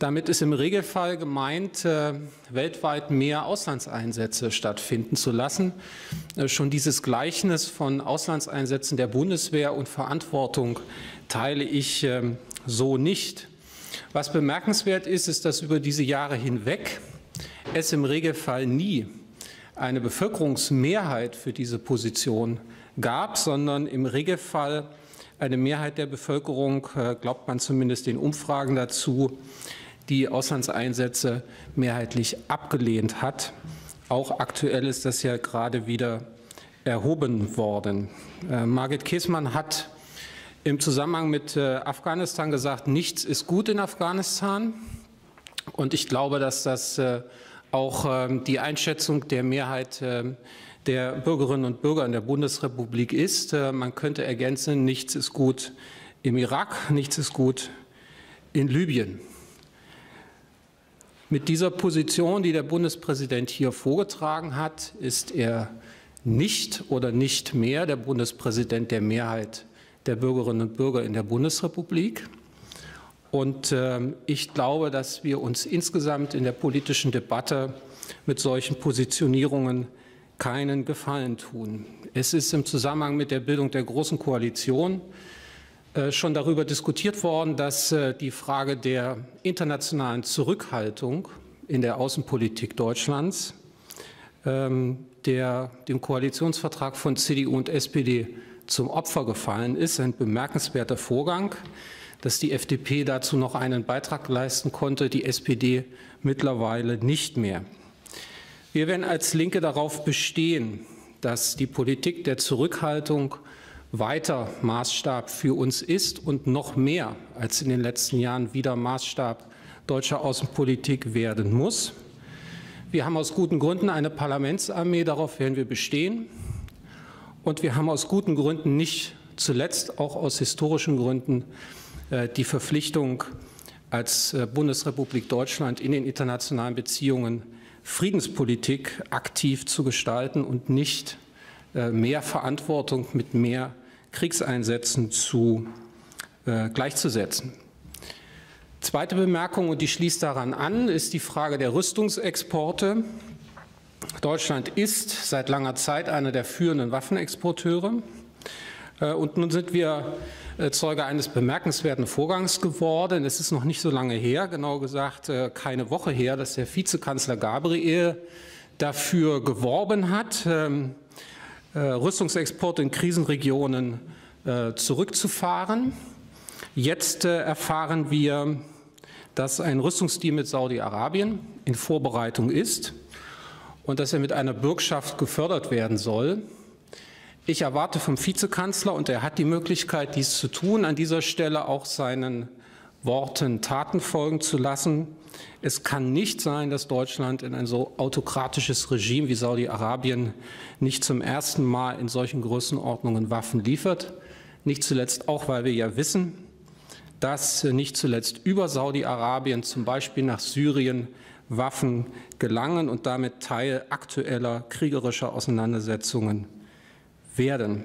Damit ist im Regelfall gemeint, äh, weltweit mehr Auslandseinsätze stattfinden zu lassen. Äh, schon dieses Gleichnis von Auslandseinsätzen der Bundeswehr und Verantwortung teile ich äh, so nicht. Was bemerkenswert ist, ist, dass über diese Jahre hinweg es im Regelfall nie eine Bevölkerungsmehrheit für diese Position gab, sondern im Regelfall eine Mehrheit der Bevölkerung, äh, glaubt man zumindest den Umfragen dazu, die Auslandseinsätze mehrheitlich abgelehnt hat. Auch aktuell ist das ja gerade wieder erhoben worden. Äh, Margit Käßmann hat im Zusammenhang mit äh, Afghanistan gesagt, nichts ist gut in Afghanistan. Und ich glaube, dass das auch ähm, die Einschätzung der Mehrheit ähm, der Bürgerinnen und Bürger in der Bundesrepublik ist. Äh, man könnte ergänzen, nichts ist gut im Irak, nichts ist gut in Libyen. Mit dieser Position, die der Bundespräsident hier vorgetragen hat, ist er nicht oder nicht mehr der Bundespräsident der Mehrheit der Bürgerinnen und Bürger in der Bundesrepublik. Und äh, ich glaube, dass wir uns insgesamt in der politischen Debatte mit solchen Positionierungen keinen Gefallen tun. Es ist im Zusammenhang mit der Bildung der Großen Koalition schon darüber diskutiert worden, dass äh, die Frage der internationalen Zurückhaltung in der Außenpolitik Deutschlands ähm, der dem Koalitionsvertrag von CDU und SPD zum Opfer gefallen ist. Ein bemerkenswerter Vorgang, dass die FDP dazu noch einen Beitrag leisten konnte, die SPD mittlerweile nicht mehr. Wir werden als Linke darauf bestehen, dass die Politik der Zurückhaltung weiter Maßstab für uns ist und noch mehr als in den letzten Jahren wieder Maßstab deutscher Außenpolitik werden muss. Wir haben aus guten Gründen eine Parlamentsarmee, darauf werden wir bestehen. Und wir haben aus guten Gründen nicht zuletzt auch aus historischen Gründen äh, die Verpflichtung als äh, Bundesrepublik Deutschland in den internationalen Beziehungen Friedenspolitik aktiv zu gestalten und nicht mehr Verantwortung mit mehr Kriegseinsätzen zu, äh, gleichzusetzen. Zweite Bemerkung, und die schließt daran an, ist die Frage der Rüstungsexporte. Deutschland ist seit langer Zeit einer der führenden Waffenexporteure. Äh, und nun sind wir äh, Zeuge eines bemerkenswerten Vorgangs geworden. Es ist noch nicht so lange her, genau gesagt äh, keine Woche her, dass der Vizekanzler Gabriel dafür geworben hat, ähm, Rüstungsexporte in Krisenregionen zurückzufahren. Jetzt erfahren wir, dass ein Rüstungsdeal mit Saudi-Arabien in Vorbereitung ist und dass er mit einer Bürgschaft gefördert werden soll. Ich erwarte vom Vizekanzler, und er hat die Möglichkeit, dies zu tun, an dieser Stelle auch seinen Worten Taten folgen zu lassen. Es kann nicht sein, dass Deutschland in ein so autokratisches Regime wie Saudi-Arabien nicht zum ersten Mal in solchen Größenordnungen Waffen liefert. Nicht zuletzt auch, weil wir ja wissen, dass nicht zuletzt über Saudi-Arabien zum Beispiel nach Syrien Waffen gelangen und damit Teil aktueller kriegerischer Auseinandersetzungen werden.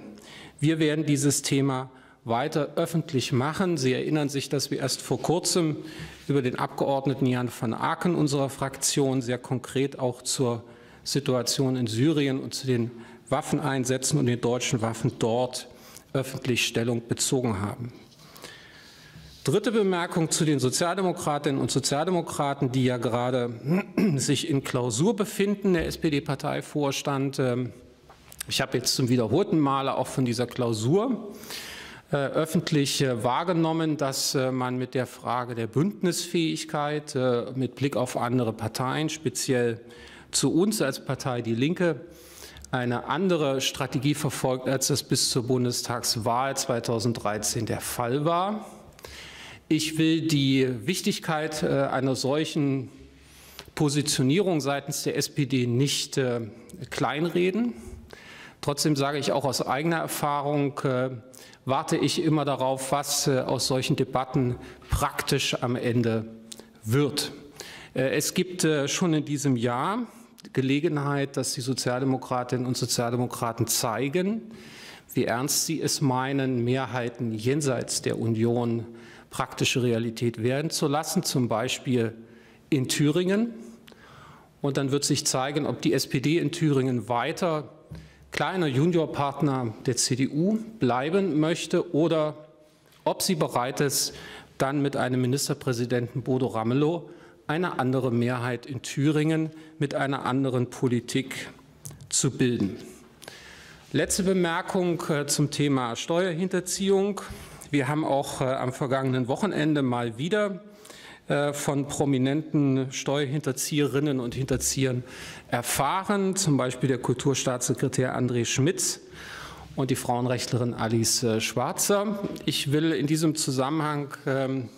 Wir werden dieses Thema weiter öffentlich machen. Sie erinnern sich, dass wir erst vor kurzem über den Abgeordneten Jan van Aken unserer Fraktion sehr konkret auch zur Situation in Syrien und zu den Waffeneinsätzen und den deutschen Waffen dort öffentlich Stellung bezogen haben. Dritte Bemerkung zu den Sozialdemokratinnen und Sozialdemokraten, die ja gerade sich in Klausur befinden, der SPD-Parteivorstand. Ähm, ich habe jetzt zum wiederholten Male auch von dieser Klausur öffentlich äh, wahrgenommen, dass äh, man mit der Frage der Bündnisfähigkeit äh, mit Blick auf andere Parteien, speziell zu uns als Partei Die Linke, eine andere Strategie verfolgt, als das bis zur Bundestagswahl 2013 der Fall war. Ich will die Wichtigkeit äh, einer solchen Positionierung seitens der SPD nicht äh, kleinreden. Trotzdem sage ich auch aus eigener Erfahrung, äh, warte ich immer darauf, was äh, aus solchen Debatten praktisch am Ende wird. Äh, es gibt äh, schon in diesem Jahr Gelegenheit, dass die Sozialdemokratinnen und Sozialdemokraten zeigen, wie ernst sie es meinen, Mehrheiten jenseits der Union praktische Realität werden zu lassen, zum Beispiel in Thüringen. Und dann wird sich zeigen, ob die SPD in Thüringen weiter kleiner Juniorpartner der CDU bleiben möchte oder ob sie bereit ist, dann mit einem Ministerpräsidenten Bodo Ramelow eine andere Mehrheit in Thüringen mit einer anderen Politik zu bilden. Letzte Bemerkung äh, zum Thema Steuerhinterziehung. Wir haben auch äh, am vergangenen Wochenende mal wieder von prominenten Steuerhinterzieherinnen und Hinterziehern erfahren, zum Beispiel der Kulturstaatssekretär André Schmitz und die Frauenrechtlerin Alice Schwarzer. Ich will in diesem Zusammenhang ähm,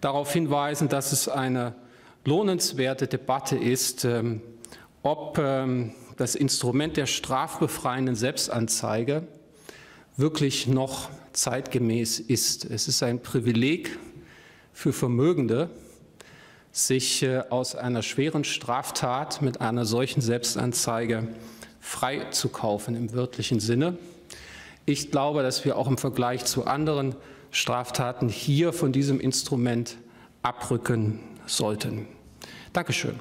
darauf hinweisen, dass es eine lohnenswerte Debatte ist, ähm, ob ähm, das Instrument der strafbefreienden Selbstanzeige wirklich noch zeitgemäß ist. Es ist ein Privileg für Vermögende, sich äh, aus einer schweren Straftat mit einer solchen Selbstanzeige freizukaufen im wörtlichen Sinne. Ich glaube, dass wir auch im Vergleich zu anderen Straftaten hier von diesem Instrument abrücken sollten. Dankeschön.